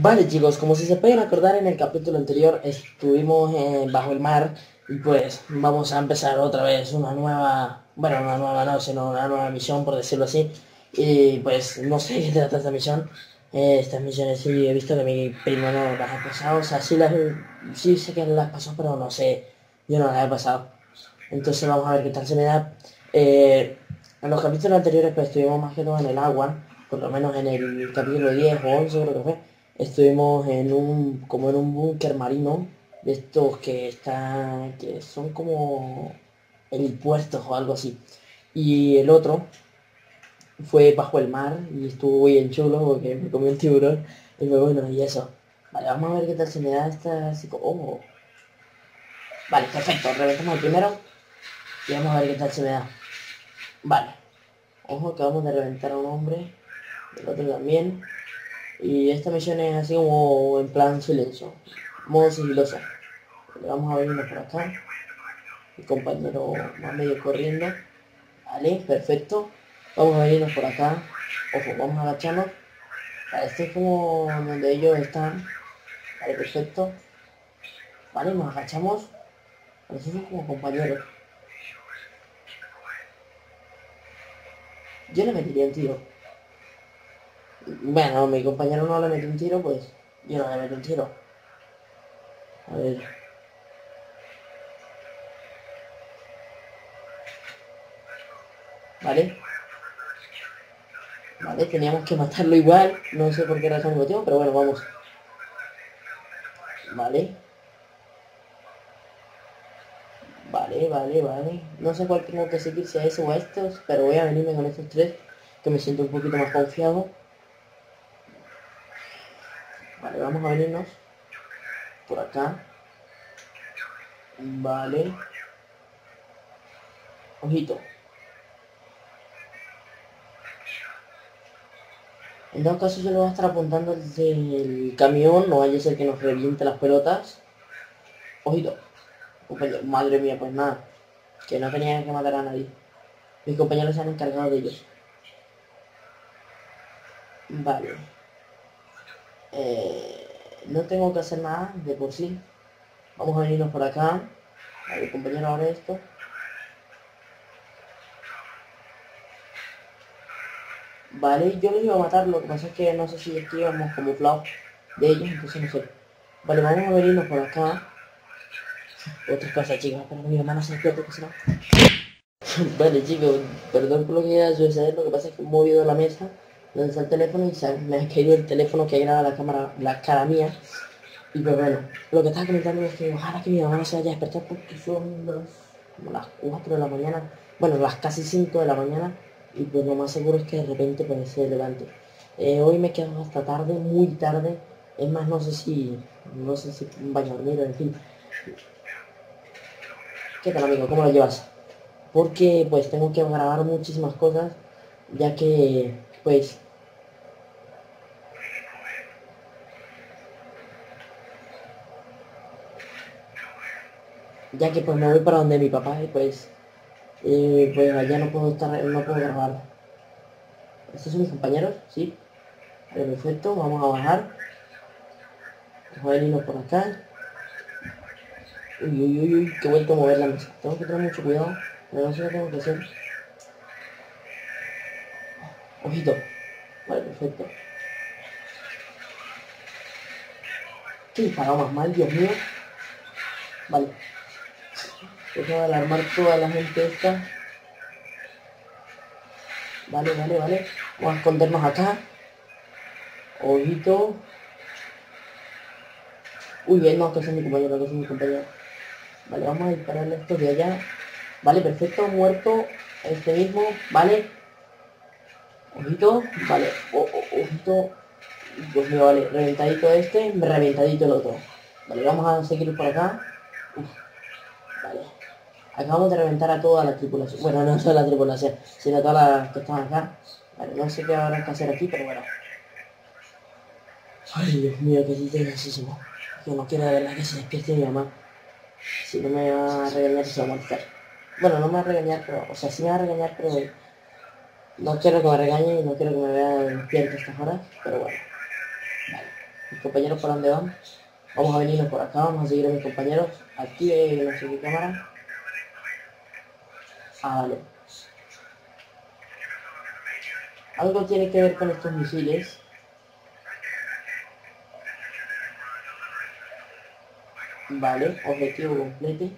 Vale chicos, como si se pueden acordar en el capítulo anterior estuvimos eh, bajo el mar y pues vamos a empezar otra vez una nueva, bueno una nueva no, sino una nueva misión por decirlo así. Y pues no sé qué trata esta misión, eh, estas misiones sí he visto que mi primo no las ha pasado, o sea sí, las, sí sé que las pasó pero no sé, yo no las he pasado, entonces vamos a ver qué tal se me da. Eh, en los capítulos anteriores pues estuvimos más que todo en el agua, por lo menos en el capítulo 10 o 11 creo que fue estuvimos en un como en un búnker marino de estos que están que son como puerto o algo así. Y el otro fue bajo el mar y estuvo bien chulo porque me comió el tiburón. Y fue bueno y eso. Vale vamos a ver qué tal se me da esta como oh. vale perfecto reventamos el primero y vamos a ver qué tal se me da. Vale ojo que vamos a reventar a un hombre el otro también y esta misión es así como en plan silencio, modo sigiloso. Vamos a venirnos por acá. Mi compañero va medio corriendo. Vale, perfecto. Vamos a venirnos por acá. Ojo, vamos a agacharnos. Vale, este es como donde ellos están. Vale, perfecto. Vale, nos agachamos. Nosotros como compañeros. Yo le metiría un tiro. Bueno, mi compañero no le mete un tiro, pues yo no le meto un tiro. A ver. Vale. Vale, teníamos que matarlo igual. No sé por qué razón motivo, pero bueno, vamos. Vale. Vale, vale, vale. No sé cuál tengo que seguir, si a ese o a estos, pero voy a venirme con estos tres, que me siento un poquito más confiado. Vale, vamos a venirnos por acá. Vale. Ojito. En todo caso yo lo voy a estar apuntando desde el camión, no vaya a ser que nos reviente las pelotas. Ojito. Madre mía, pues nada. Que no tenía que matar a nadie. Mis compañeros se han encargado de ellos. Vale. Eh, no tengo que hacer nada de por sí. Vamos a venirnos por acá. A ver, compañero, ahora esto. Vale, yo les iba a matar, lo que pasa es que no sé si es que íbamos camuflados de ellos, entonces no sé. Vale, vamos a venirnos por acá. Otra cosa, chicos, pero mi hermana se despierta que se no. vale, chicos, perdón por lo que haya sucedido, lo que pasa es que he movido la mesa está el teléfono y me ha caído el teléfono que graba la cámara, la cara mía. Y pues bueno, lo que estaba comentando es que ojalá que mi mamá no se vaya a despertar porque son como las 4 de la mañana, bueno, las casi 5 de la mañana, y pues lo más seguro es que de repente pues se levante. Eh, hoy me quedo hasta tarde, muy tarde, es más, no sé si, no sé si vaya a dormir, en fin. ¿Qué tal amigo? ¿Cómo lo llevas? Porque pues tengo que grabar muchísimas cosas, ya que pues. Ya que pues me voy para donde mi papá y pues pues allá no puedo estar no puedo grabar. Estos son mis compañeros sí. Perfecto vamos a bajar. Vamos a venirnos por acá. Uy uy uy uy que vuelto a mover la mesa. Tengo que tener mucho cuidado. Pero no sé qué tengo que hacer ojito vale perfecto ¿Qué disparado más mal, Dios mío? Vale. Deja de alarmar toda la gente esta. Vale, vale, vale. Vamos a escondernos acá. Ojito. Uy, bien, no, que es mi compañero, que es mi compañero. Vale, vamos a dispararle esto de allá. Vale, perfecto, muerto. Este mismo, vale. Ojito, vale. ojito. Dios mío, vale. Reventadito este, reventadito el otro. Vale, vamos a seguir por acá. Vale. Acabamos de reventar a toda la tripulación. Bueno, no toda la tripulación, sino a todas las que están acá. Vale, no sé qué habrá que hacer aquí, pero bueno. Ay, Dios mío, qué tenacísimo. Yo no quiero de verdad que se despierte mi mamá. Si no me va a regañar, se va a molestar. Bueno, no me va a regañar, pero... O sea, sí me va a regañar, pero... No quiero que me regañe y no quiero que me vea despierto a estas horas, pero bueno. Vale. Mis compañeros por dónde van. Vamos a venirnos por acá, vamos a seguir a mis compañeros. Active no sé cámara. Ah, vale. Algo tiene que ver con estos misiles. Vale, objetivo completo.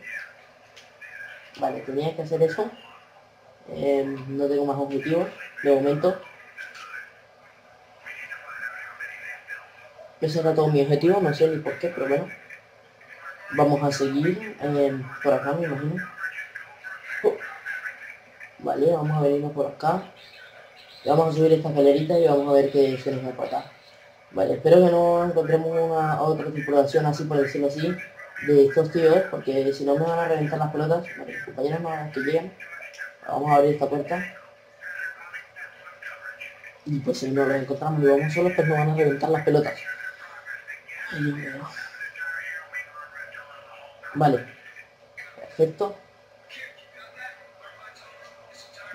Vale, tenía que hacer eso. Eh, no tengo más objetivos de momento. Ese era todo mi objetivo, no sé ni por qué, pero bueno. Vamos a seguir eh, por acá, me imagino. Oh. Vale, vamos a venirnos por acá. vamos a subir esta escalerita y vamos a ver qué se nos va a acá. Vale, espero que no encontremos una otra tripulación así, por decirlo así, de estos tíos, porque si no me van a reventar las pelotas. Vale, compañeros no que. Vamos a abrir esta puerta. Y pues si no los encontramos y vamos solos, pues nos van a reventar las pelotas. Vale. Perfecto.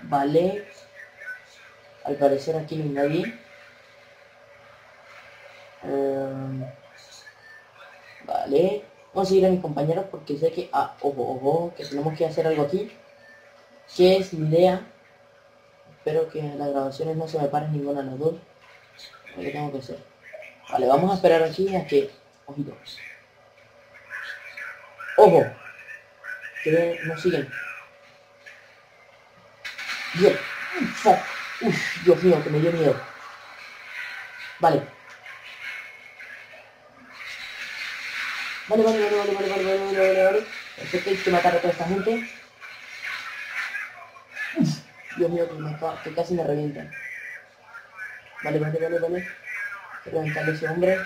Vale. Al parecer aquí no hay nadie. Em, vale. Vamos a seguir a mis compañeros porque sé que... Ah, ojo, ojo, que tenemos que hacer algo aquí. ¿Qué es mi idea? Espero que las grabaciones no se me paren ninguna de las dos. ¿Qué tengo que hacer? Vale, vamos a esperar aquí a que... Ojito. ¡Ojo! Que no siguen. Bien. Uf, Dios mío, que me dio miedo. Vale. Vale, vale, vale, vale, vale, vale, vale, vale, vale. Perfecto, hay que matar a toda esta gente. Dios mío, que, me, que casi me revientan. Vale, vale, vale, vale. Reventar a ese hombre.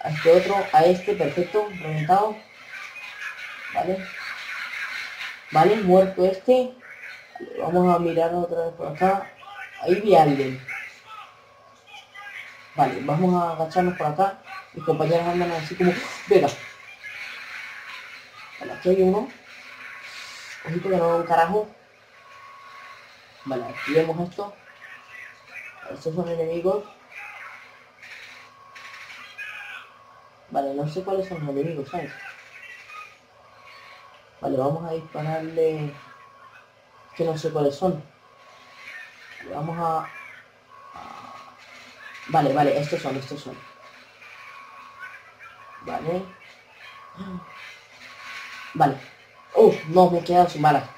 A este otro, a este, perfecto, reventado. Vale. Vale, muerto este. Vamos a mirar otra vez por acá. Ahí vi a alguien. Vale, vamos a agacharnos por acá. Mis compañeros andan así como... Venga. Vale, aquí hay uno. Ojito que no un carajo. Vale, activemos esto. Estos son enemigos. Vale, no sé cuáles son los enemigos, ¿sabes? Vale, vamos a dispararle... Que no sé cuáles son. Vamos a... Vale, vale, estos son, estos son. Vale. Vale. Uh, no, me he quedado sin balas.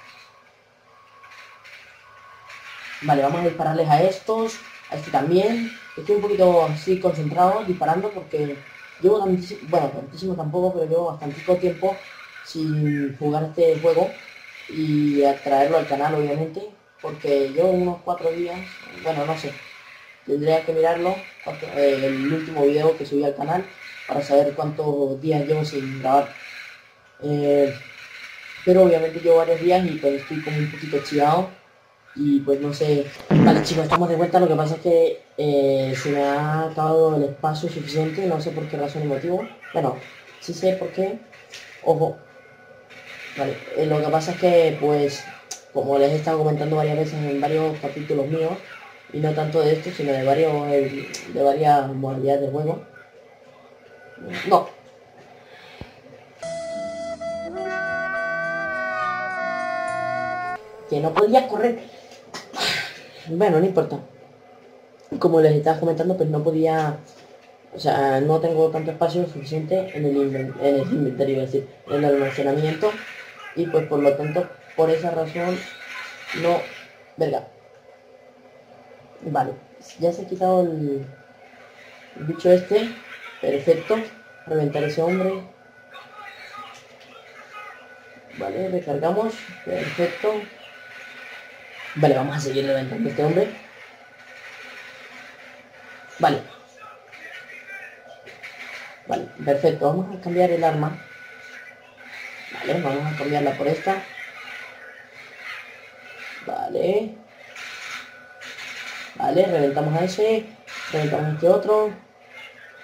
Vale, vamos a dispararles a estos, a este también. Estoy un poquito así concentrado disparando porque llevo tantísimo, bueno, tantísimo tampoco, pero llevo bastante tiempo sin jugar este juego y a traerlo al canal obviamente, porque llevo unos cuatro días, bueno, no sé, tendría que mirarlo, eh, el último video que subí al canal para saber cuántos días llevo sin grabar. Eh, pero obviamente llevo varios días y pues estoy como un poquito chillado y pues no sé. Vale chicos, estamos de vuelta, lo que pasa es que eh, se me ha acabado el espacio suficiente, no sé por qué razón y motivo. Bueno, sí sé por qué. Ojo. Vale, eh, lo que pasa es que pues, como les he estado comentando varias veces en varios capítulos míos, y no tanto de esto, sino de varios de varias modalidades de juego. No, que no podía correr bueno, no importa. Como les estaba comentando, pues no podía... O sea, no tengo tanto espacio suficiente en el, inventario, es decir, en el almacenamiento. Y pues por lo tanto, por esa razón, no... Verga. Vale, ya se ha quitado el, el bicho este. Perfecto. Reventar ese hombre. Vale, recargamos. Perfecto. Vale, vamos a seguir a este hombre. Vale. Vale, perfecto. Vamos a cambiar el arma. Vale, vamos a cambiarla por esta. Vale. Vale, reventamos a ese. Reventamos a este otro.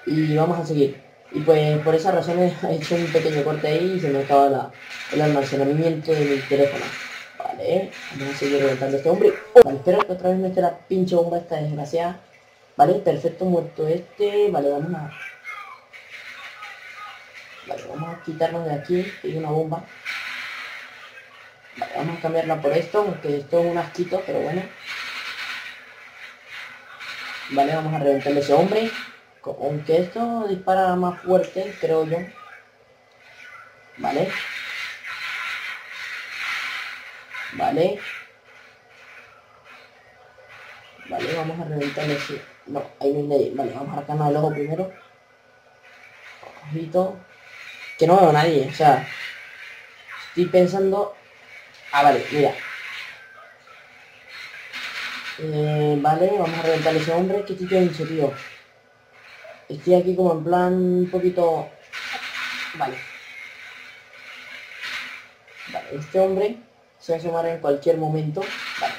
Y vamos a seguir. Y pues por esa razón he hecho un pequeño corte ahí y se me acaba el almacenamiento de mi teléfono. Vale, vamos a seguir reventando a este hombre. Oh, espero que otra vez me esté la pinche bomba esta desgraciada. Vale, perfecto, muerto este. Vale, vamos a... Vale, vamos a quitarnos de aquí, hay una bomba. Vale, vamos a cambiarla por esto, aunque esto es un asquito, pero bueno. Vale, vamos a reventarle ese hombre. Aunque esto dispara más fuerte, creo yo. Vale. Vale. Vale, vamos a reventarle ese... No, ahí no hay nadie. Vale, vamos a arrancarnos el ojo primero. Ojito. Que no veo a nadie, o sea... Estoy pensando... Ah, vale, mira. Eh, vale, vamos a reventarle ese hombre. ¿Qué te hecho, tío? Estoy aquí como en plan un poquito... Vale. Vale, este hombre se va a asomar en cualquier momento. Vale.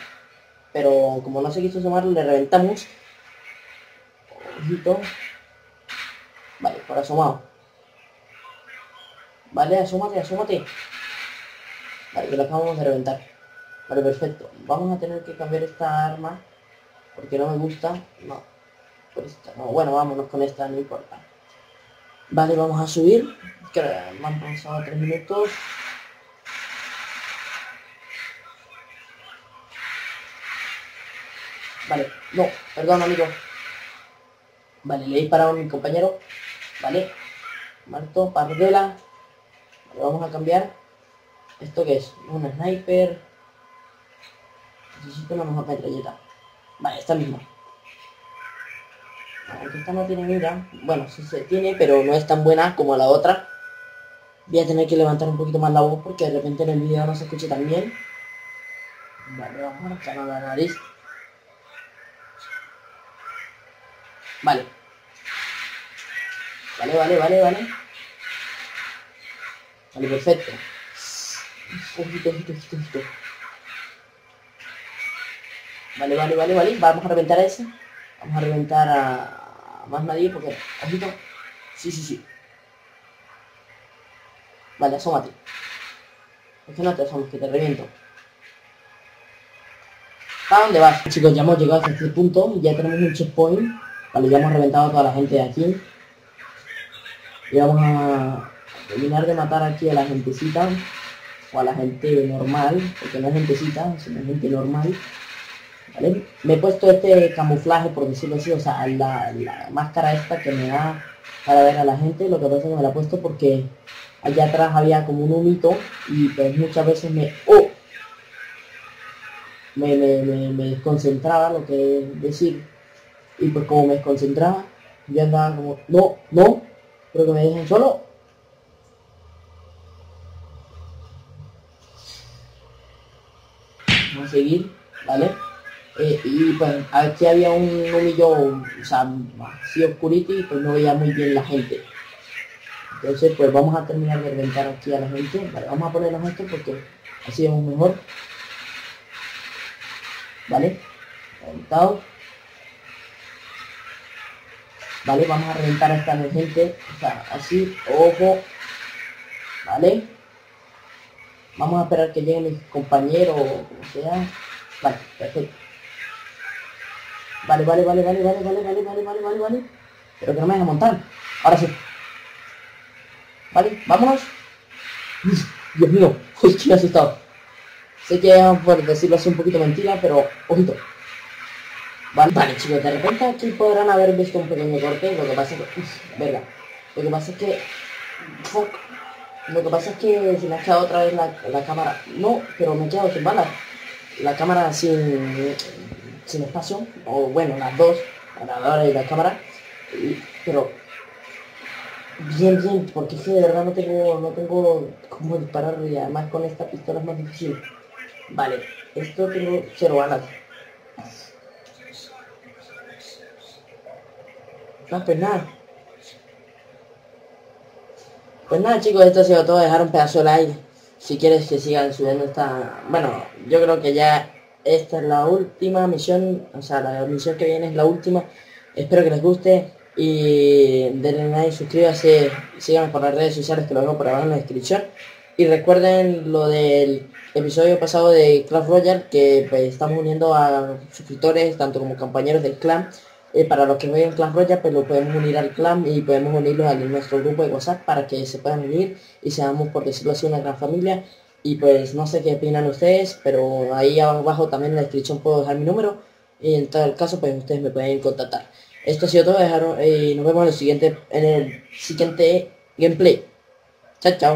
Pero como no se quiso asomar, le reventamos. Ojito. Vale, por asomado. Vale, asómate, asómate. Vale, que lo acabamos de reventar. Vale, perfecto. Vamos a tener que cambiar esta arma. Porque no me gusta. No, pues bueno, vámonos con esta, no importa. Vale, vamos a subir. Que han pasado tres minutos. Vale, no, perdón amigo. Vale, le he disparado a mi compañero. Vale. Marto, Pardela. Vale, vamos a cambiar. ¿Esto qué es? Un sniper. Necesito una mejor metralleta. Vale, esta misma. Aunque esta no tiene mira. Bueno, sí se tiene, pero no es tan buena como la otra. Voy a tener que levantar un poquito más la voz porque de repente en el video no se escucha tan bien. Vale, vamos a la nariz. Vale. Vale, vale, vale, vale. Vale, perfecto. Ojito, ojito, ojito, ojito. Vale, vale, vale, vale. Vamos a reventar a ese. Vamos a reventar a, más nadie porque... Ojito. Sí, sí, sí. Vale, asómate. Es que no te asomes, que te reviento. ¿A dónde vas? Chicos, ya hemos llegado hasta este punto ya tenemos un checkpoint. Vale, ya hemos reventado a toda la gente de aquí. Y vamos a terminar de matar aquí a la gentecita. O a la gente normal, porque no es gentecita, sino gente normal. Me he puesto este camuflaje, por decirlo así, o sea, la, máscara esta que me da para ver a la gente, lo que pasa es que me la he puesto porque allá atrás había como un humito y pues muchas veces me... ¡Oh! Me, me, desconcentraba lo que decir y pues como me desconcentraba yo andaba como no no pero que me dejen solo vamos a seguir vale eh, y pues aquí había un humillo, o sea, así oscurito y pues no veía muy bien la gente. Entonces pues vamos a terminar de reventar aquí a la gente. Vale, vamos a ponernos esto porque así es mejor. Vale, reventado. Vale, vamos a reventar a esta gente. O sea, así, ojo. Vale. Vamos a esperar que llegue mi compañero o como sea. Vale, perfecto. Vale, vale, vale, vale, vale, vale, vale, vale, vale, vale, vale. Pero que no me deja montar. Ahora sí. Vale, vámonos. Dios mío, estoy asustado. Sé que por decirlo así un poquito mentira, pero ojito. Vale, vale chicos, de repente aquí podrán haber visto un pequeño corte, lo que pasa es que... Verga. Lo que pasa es que... Fuck. Lo que pasa es que se me ha echado otra vez la, la cámara. No, pero me he quedado sin balas. La cámara sin sin espacio, o bueno, las dos, la grabadora y la cámara, pero bien, bien, porque es de verdad no tengo, no tengo cómo disparar y además con esta pistola es más difícil. Vale, esto tengo cero balas. No, pues nada. Pues nada chicos, esto ha sido todo, dejar un pedazo de like. Si quieres que sigan subiendo esta... Bueno, yo creo que ya esta es la última misión, o sea, la misión que viene es la última. Espero que les guste y denle like, suscríbanse, síganme por las redes sociales que lo dejo por abajo en la descripción. Y recuerden lo del episodio pasado de Clash Royale, que pues, estamos uniendo a suscriptores, tanto como compañeros del clan, Eh, para los que vayan Clash Royale, pues lo podemos unir al clan y podemos unirlos a nuestro grupo de WhatsApp para que se puedan unir y seamos, por decirlo así, una gran familia. Y pues no sé qué opinan ustedes, pero ahí abajo también en la descripción puedo dejar mi número y en tal caso pues ustedes me pueden contactar. Esto ha sido todo, y nos vemos en el siguiente, en el siguiente gameplay. Chao, chao.